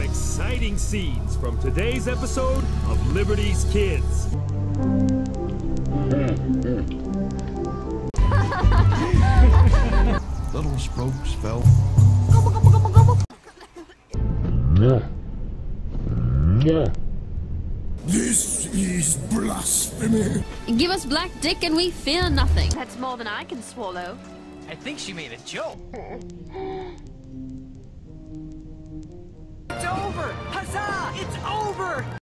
exciting scenes from today's episode of Liberty's Kids. Little strokes fell. This is blasphemy. Give us black dick and we fear nothing. That's more than I can swallow. I think she made a joke.